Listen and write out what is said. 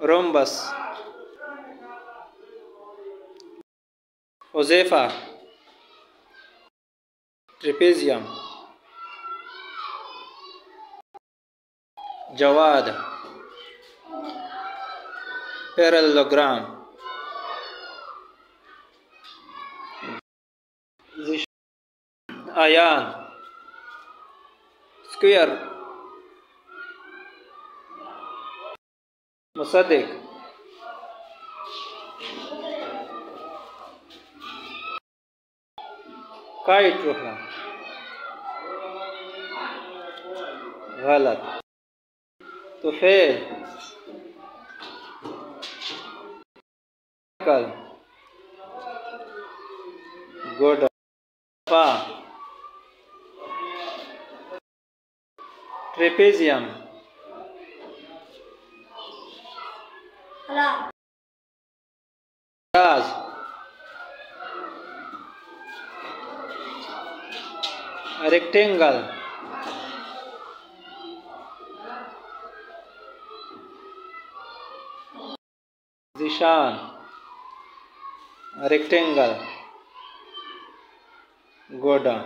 رومبس Huzaifa trapezium جواد پیرلوگرام آیان square مصدق۔ Kite رخا غلط۔ تو فیل کل۔ گوڈ فا ٹریپیزیم۔ راز ریکٹینگل زیشان ریکٹینگل گوڈا